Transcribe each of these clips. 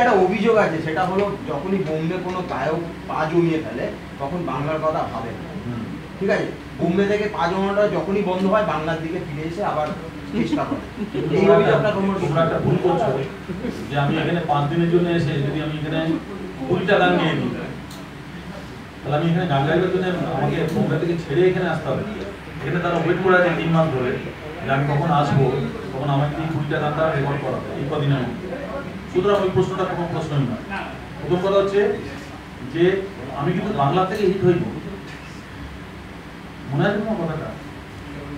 একটা অভিযোগ আছে, সেটা হলো যখনই বোম্বে কোনো গায়ক পা জমিয়ে ফেলে, তখন বাংলার কথা ভাবে ঠিক আছে? বোম্বে থেকে পা জমানোটা যখনই বন্ধ হয়, বাংলার দিকে ফিরে এসে আবার চেষ্টা করে। এই যে আমি এখানে পাঁচ দিনের জন্য এসে যদি আমি এখানে গিয়ে দিই তাহলে আমি এখানে গান গাইবার জন্য আমাকে বোম্বে থেকে ছেড়ে এখানে আসতে হবে। এখানে তারা ওয়েট করে আছে তিন মাস ধরে। আমি কখন আসব, তখন আমাকে এই তারা রেকর্ড করাবে, এই সুতরাং ওই প্রশ্নটা কোনো প্রশ্নই না প্রথম কথা হচ্ছে যে, আমি কিন্তু বাংলা থেকে হিট হইব মনে আছে তোমার কথাটা?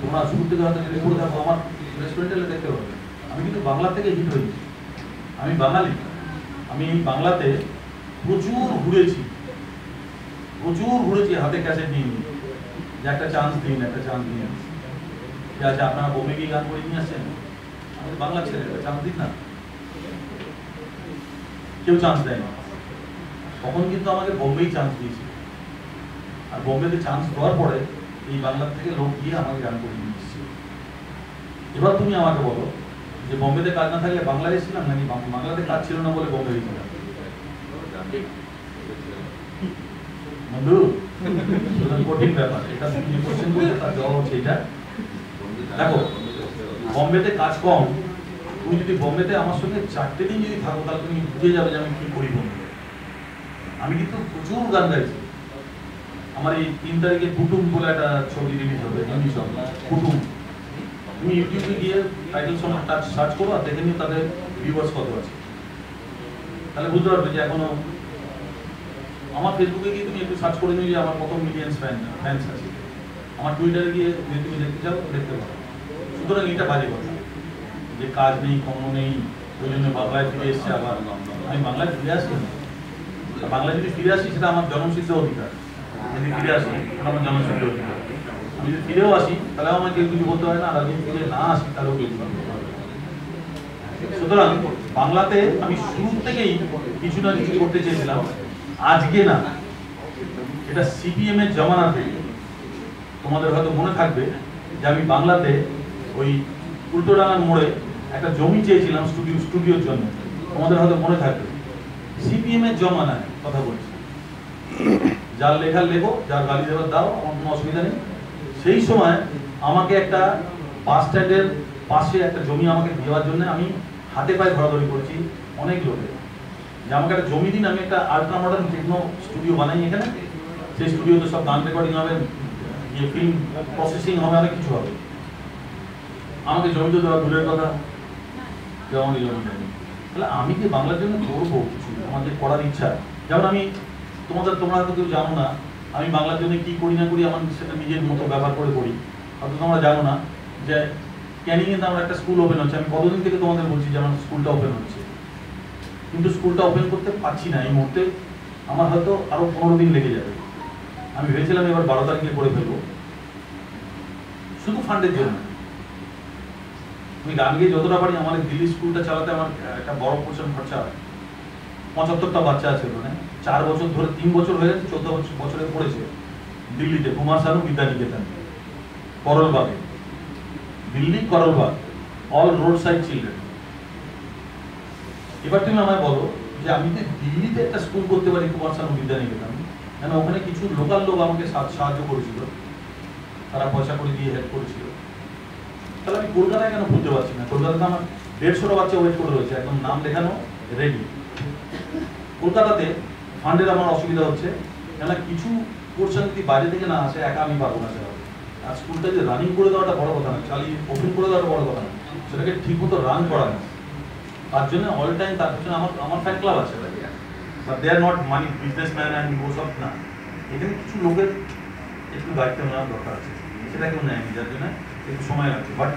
তোমরা শুরু থেকে হয়তো যদি করে থাকো, আমার রেস্টুরেন্টে দেখতে পাবে। আমি কিন্তু বাংলা থেকে হিট হয়েছি আমি বাঙালি। আমি বাংলাতে প্রচুর ঘুরেছি। প্রচুর ঘুরেছি, হাতে ক্যাসেট নিয়ে নিয়ে। যে একটা চান্স দিন, একটা চান্স নিয়ে দিন যে আচ্ছা আপনারা বোম্বে গিয়ে গান করে নিয়ে আসছেন? আমি তো বাংলা ছেলে চান্স দিন না। কেউ চান্স দেয় না। তখন কিন্তু আমাকে বোম্বেই চান্স দিয়েছে আর বোম্বেতে চান্স দেওয়ার পরে এই বাংলার থেকে লোক গিয়ে আমাকে গান করে নিয়ে এসেছে। এবার তুমি আমাকে বলো যে বোম্বেতে কাজ না থাকলে বাংলায় এসেছিলাম নাকি বাংলাতে কাজ ছিল না বলে বোম্বে গেছিলাম? আমার এই তিন তারিখে কুটুম বলে একটা ছবি রিলিজ হবে কুটুম তুমি ইউটিউবে গিয়ে টাইটেল সার্চ করো আর দেখে নিও তাদের ভিউয়ার্স কত আছে তাহলে বুঝতে পারবে যে এখনও আমার ফেসবুকে গিয়ে তুমি একটু সার্চ করে নিও যে আমার কত মিলিয়ন্স ফ্যান ফ্যান্স আছে। আমার টুইটারে গিয়ে যদি তুমি দেখতে চাও, দেখতে পারো। সুতরাং এটা বাজে কথা। যে কাজ নেই, কর্ম নেই, ওই জন্য বাংলায় ফিরে এসছে আবার আমি বাংলায় ফিরে আসি। বাংলায় যদি ফিরে আসি, সেটা আমার জনসিদ্ধ অধিকার। যদি ফিরে আসি, সেটা আমার জনসিদ্ধ অধিকার। আমি যদি ফিরেও আসি, তাহলে আমাকে কেউ কিছু বলতে হয় না। আর যদি ফিরে না আসি, তাহলেও কেউ কিছু। সুতরাং বাংলাতে আমি শুরু থেকেই কিছু না কিছু করতে চেয়েছিলাম। আজকে না, এটা সিপিএম এর জমানা থেকে তোমাদের হয়তো মনে থাকবে যে আমি বাংলাতে ওই উল্টোডাঙ্গার মোড়ে একটা জমি চেয়েছিলাম স্টুডিও, স্টুডিওর জন্য। তোমাদের হয়তো মনে থাকবে। সিপিএম এর জমানায় কথা বলছি। যার লেখার লেখো, যার গালি দেওয়ার দাও, আমার কোনো অসুবিধা নেই। সেই সময় আমাকে একটা বাস স্ট্যান্ডের পাশে একটা জমি আমাকে দেওয়ার জন্য আমি হাতে পায়ে ধরাধরি করছি অনেক লোকে যে আমাকে একটা জমি দিন, আমি একটা আল্ট্রা মডার্ন টেকনো স্টুডিও বানাই এখানে, সেই স্টুডিওতে সব গান রেকর্ডিং হবে ইয়ে ফিল্ম প্রসেসিং হবে, অনেক কিছু হবে। আমাকে জমি তো দেওয়া দূরের কথা। আমাকে জমি তাহলে আমি কি বাংলার জন্য করব কিছু? আমার যে করার ইচ্ছা। যেমন আমি তোমাদের, তোমরা হয়তো কেউ জানো না, আমি বাংলার জন্য কি করি না করি, আমার সেটা নিজের মতো ব্যবহার করে করি। হয়তো তোমরা জানো না যে ক্যানিংয়ে তো আমার একটা স্কুল ওপেন হচ্ছে। আমি কতদিন থেকে তোমাদের বলছি যে আমার স্কুলটা ওপেন হচ্ছে? কিন্তু স্কুলটা ওপেন করতে পারছি না এই মুহূর্তে। আমার হয়তো আরও পনেরো দিন লেগে যাবে। আমি ভেবেছিলাম এবার বারো তারিখে করে ফেলব। শুধু ফান্ডের জন্য। আমি গান গিয়ে যতটা পারি আমার দিল্লি স্কুলটা চালাতে আমার একটা বড় পোর্শন খরচা পঁচাত্তরটা বাচ্চা আছে ওখানে। চার বছর ধরে, তিন বছর হয়ে গেছে, চোদ্দ বছরে পড়েছে। দিল্লিতে, Kumar Sanu, Vidyaniketan. করলবাগে। Delhi, Karol Bagh. All road side children এবার তুমি আমায় বলো যে আমি যে দিল্লিতে একটা স্কুল করতে পারি কুমার শানু বিদ্যানিকেতন। কেন? ওখানে কিছু লোকাল লোক আমাকে সাহায্য করেছিল। তারা পয়সা করে দিয়ে হেল্প করেছিল। তাহলে আমি কলকাতায় কেন খুলতে পারছি না? কলকাতাতে আমার দেড়শোটা বাচ্চা ওয়েট করে রয়েছে। একদম নাম লেখানো রেডি কলকাতাতে ফান্ডের আমার অসুবিধা হচ্ছে। কেন কিছু পোর্শন যদি বাইরে থেকে না আসে, একা আমি পারব না সেটা আর স্কুলটা যে রানিং করে দেওয়াটা বড় কথা না, চালিয়ে ওপেন করে দেওয়াটা বড় কথা না। সেটাকে ঠিক মতো রান করা না। তার জন্য অল টাইম তার পিছনে আমার আমার ফ্যান ক্লাব আছে but they are not money businessman and goes off না। এখানে কিছু লোকের একটু দায়িত্ব নেওয়ার দরকার আছে। সেটা কেউ নেয়নি, যার জন্য একটু সময় লাগছে। বাট